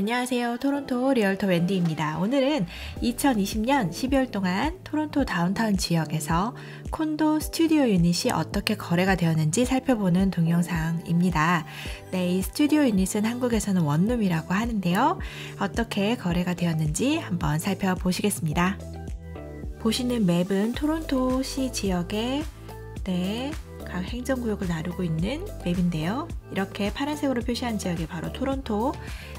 안녕하세요. 토론토 realtor 웬디입니다. 오늘은 2020년 12월 동안 토론토 다운타운 지역에서 콘도 스튜디오 unit이 어떻게 거래가 되었는지 살펴보는 동영상입니다. 네, 이 스튜디오 unit은 한국에서는 원룸이라고 하는데요. 어떻게 거래가 되었는지 한번 살펴보시겠습니다. 보시는 map은 토론토시 지역의 네, 각 행정구역을 나누고 있는 map인데요. 이렇게 파란색으로 표시한 지역이 바로 토론토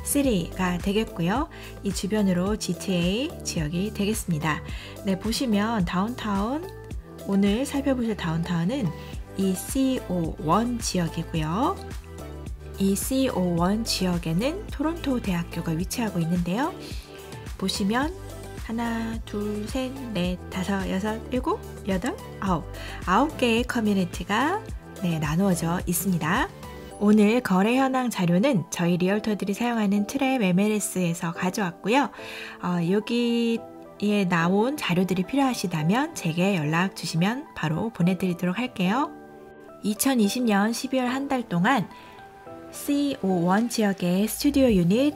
시리가 되겠고요. 이 주변으로 GTA 지역이 되겠습니다. 네, 보시면 다운타운 오늘 살펴보실 다운타운은 이 CO1 지역이고요. 이 CO1 지역에는 토론토 대학교가 위치하고 있는데요. 보시면 하나, 둘, 셋, 넷, 다섯, 여섯, 일곱, 여덟, 아홉. 아홉 개의 커뮤니티가 네, 나누어져 있습니다. 오늘 거래 현황 자료는 저희 리얼터들이 사용하는 트랩 MLS에서 가져왔고요. 어, 여기에 나온 자료들이 필요하시다면 제게 연락 주시면 바로 보내드리도록 할게요. 2020년 12월 한 달 동안 CO1 지역의 스튜디오 유닛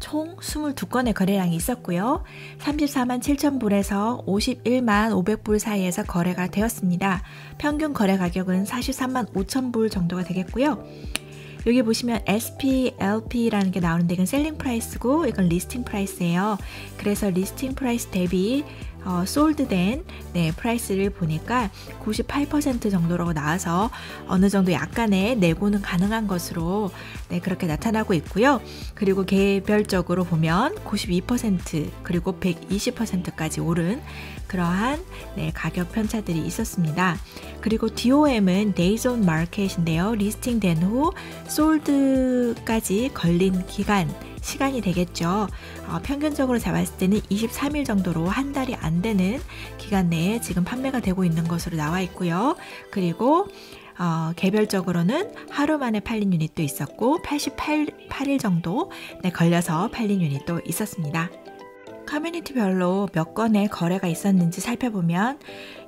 총 22건의 거래량이 있었고요. 34만 7천 불에서 51만 500불 사이에서 거래가 되었습니다. 평균 거래 가격은 43만 5천 불 정도가 되겠고요. 여기 보시면 SPLP라는 게 나오는데 이건 selling price고 이건 listing price예요. 그래서 listing price 대비 어, sold된 네, price를 보니까 98% 정도로 나와서 어느 정도 약간의 네고는 가능한 것으로 네, 그렇게 나타나고 있고요. 그리고 개별적으로 보면 92% 그리고 120%까지 오른 그러한 네, 가격 편차들이 있었습니다. 그리고 DOM은 Days on Market인데요. 리스팅된 후 솔드까지 걸린 기간 시간이 되겠죠. 어, 평균적으로 잡았을 때는 23일 정도로 한 달이 안 되는 기간 내에 지금 판매가 되고 있는 것으로 나와 있고요. 그리고 어, 개별적으로는 하루 만에 팔린 유닛도 있었고 88일 정도 네, 걸려서 팔린 유닛도 있었습니다. 커뮤니티별로 몇 건의 거래가 있었는지 살펴보면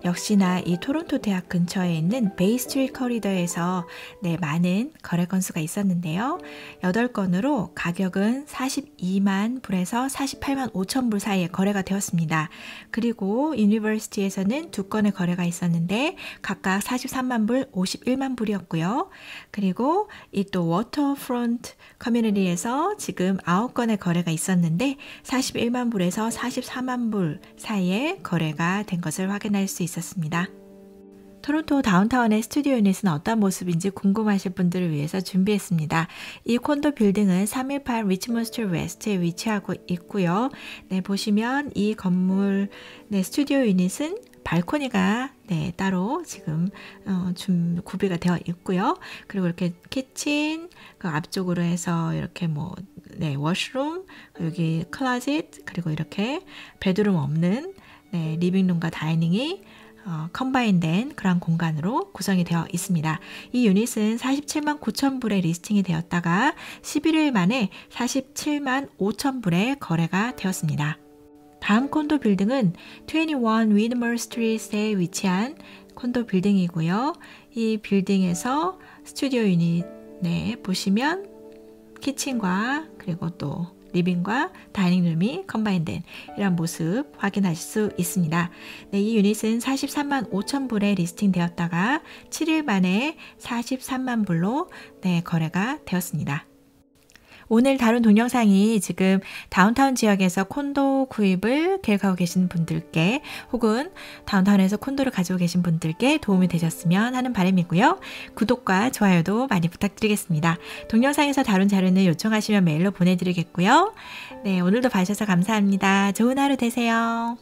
역시나 이 토론토 대학 근처에 있는 Bay Street Corridor에서 네, 많은 거래 건수가 있었는데요. 8건으로 가격은 42만 불에서 48만 5천 불 사이에 거래가 되었습니다. 그리고 University에서는 두 건의 거래가 있었는데 각각 43만 불, 51만 불이었고요. 그리고 이 또 Waterfront 커뮤니티에서 지금 9건의 거래가 있었는데 41만 불에서 44만 불 사이에 거래가 된 것을 확인할 수. 있었습니다. 토론토 다운타운의 스튜디오 unit은 어떤 모습인지 궁금하실 분들을 위해서 준비했습니다. 이 콘도 빌딩은 318 Richmond Street West에 위치하고 있고요. 네, 보시면 이 건물 네, 스튜디오 unit은 발코니가 네, 따로 지금 어, 좀 구비가 되어 있고요. 그리고 이렇게 kitchen 그 앞쪽으로 해서 이렇게 뭐 네, washroom, 여기 closet 그리고 이렇게 bedroom 없는 네, living room과 dining이 어, combine된 그런 공간으로 구성이 되어 있습니다. 이 unit은 47만 9천 불에 listing이 되었다가 11일 만에 47만 5천 불에 거래가 되었습니다. 다음 콘도 빌딩은 21 Widmer Street에 위치한 콘도 빌딩이고요. 이 빌딩에서 스튜디오 유닛에 보시면 kitchen과 그리고 또 리빙과 다이닝룸이 컴바인된 이런 모습 확인하실 수 있습니다. 네, 이 unit은 43만 5천 불에 listing 되었다가 7일 만에 43만 불로 네, 거래가 되었습니다. 오늘 다룬 동영상이 지금 다운타운 지역에서 콘도 구입을 계획하고 계신 분들께 혹은 다운타운에서 콘도를 가지고 계신 분들께 도움이 되셨으면 하는 바람이고요. 구독과 좋아요도 많이 부탁드리겠습니다. 동영상에서 다룬 자료는 요청하시면 메일로 보내드리겠고요. 네, 오늘도 봐주셔서 감사합니다. 좋은 하루 되세요.